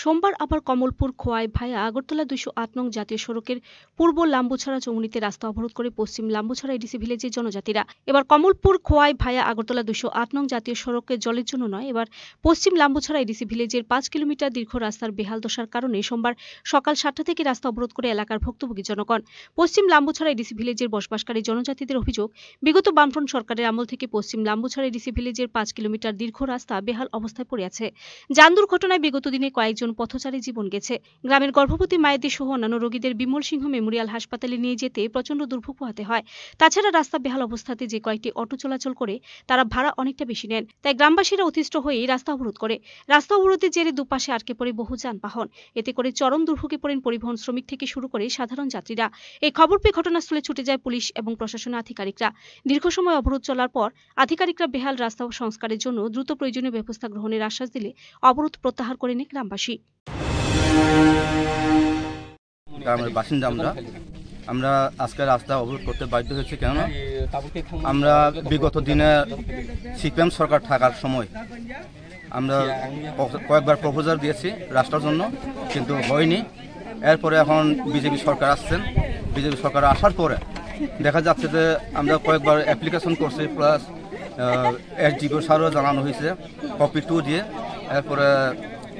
সোমবার আবার কমলপুর খোয়াই ভায়া আগরতলা দুইশো আট নং জাতীয় সড়কের পূর্ব লাম্বুছড়া চৌমুনিতে রাস্তা অবরোধ করে পশ্চিম লাম্বুছড়া এডিসি ভিলেজের জনজাতিরা। এবার কমলপুর খোয়াই ভায়া আগরতলা দুইশো আট নং জাতীয় সড়কে জলের জন্য নয়, এবার পশ্চিম লাম্বুছড়া এডিসি ভিলেজের পাঁচ কিলোমিটার দীর্ঘ রাস্তার বেহাল দশার কারণে সোমবার সকাল সাতটা থেকে রাস্তা অবরোধ করে এলাকার ভুক্তভোগী জনগণ। পশ্চিম লাম্বুছড়া এডিসি ভিলেজের বসবাসকারী জনজাতিদের অভিযোগ, বিগত বামফ্রন্ট সরকারের আমল থেকে পশ্চিম লাম্বুছড়া এডিসি ভিলেজের পাঁচ কিলোমিটার দীর্ঘ রাস্তা বেহাল অবস্থায় পড়ে আছে। যান দুর্ঘটনায় বিগত দিনে কয়েকজন পথচারী জীবন গেছে। গ্রামের গর্ভবতী মায়েদের সহ অন্যান্য রোগীদের বিমল সিংহ মেমোরিয়াল হাসপাতালে নিয়ে যেতে প্রচণ্ড দুর্ভোগ পোহাতে হয়। তাছাড়া রাস্তা বেহাল অবস্থাতে যে কয়েকটি অটো চলাচল করে, তারা ভাড়া অনেকটা বেশি নেন। তাই গ্রামবাসীরা অতিষ্ঠ হয়ে রাস্তা অবরোধ করে। রাস্তা অবরোধের জেরে দুপাশে আটকে পড়ে বহু যানবাহন। এতে করে চরম দুর্ভোগে পড়েন পরিবহন শ্রমিক থেকে শুরু করে সাধারণ যাত্রীরা। এই খবর পেয়ে ঘটনাস্থলে ছুটে যায় পুলিশ এবং প্রশাসনের আধিকারিকরা। দীর্ঘ সময় অবরোধ চলার পর আধিকারিকরা বেহাল রাস্তা সংস্কারের জন্য দ্রুত প্রয়োজনীয় ব্যবস্থা গ্রহণের আশ্বাস দিলে অবরোধ প্রত্যাহার করে নেয় গ্রামবাসী। গ্রামের বাসিন্দা আমরা আমরা আজকে রাস্তা অবরোধ করতে বাধ্য হয়েছি কেননা আমরা বিগত দিনে সিপিএম সরকার থাকার সময় আমরা কয়েকবার প্রপোজাল দিয়েছি রাস্তার জন্য, কিন্তু হয়নি। এরপরে এখন বিজেপি সরকার আসছেন। বিজেপি সরকার আসার পরে দেখা যাচ্ছে যে আমরা কয়েকবার অ্যাপ্লিকেশন করছি প্লাস এস এসডিপিও সারও জানানো হয়েছে কপি টু দিয়ে। এরপরে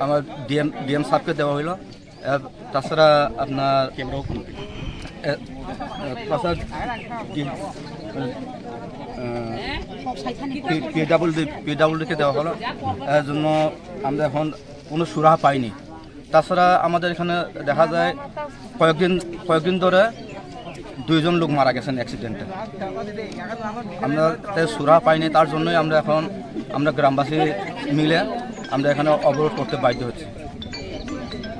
আমার ডিএম ডিএম সাহেবকে দেওয়া হইল। তাছাড়া আপনার তাছাড়া পিডাব্লিউডি পিডাব্লিউডিকে দেওয়া হলো। এর জন্য আমরা এখন কোনো সুরাহা পাইনি। তাছাড়া আমাদের এখানে দেখা যায় কয়েকদিন কয়েকদিন ধরে দুইজন লোক মারা গেছেন অ্যাক্সিডেন্টে আমরা সুরাহা পাইনি তার জন্যই আমরা এখন আমরা গ্রামবাসী মিলে আমরা এখানে অবরোধ করতে বাধ্য হচ্ছি।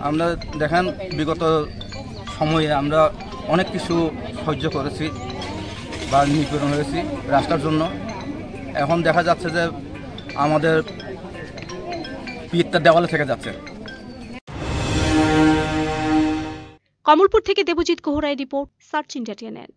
আমরা দেখেন, বিগত সময়ে আমরা অনেক কিছু সহ্য করেছি বা নিপীড়ন হয়েছি রাস্তার জন্য। এখন দেখা যাচ্ছে যে আমাদের পিঠটা দেওয়ালে থেকে যাচ্ছে। কমলপুর থেকে Debjit Kohrai report, search India TNN.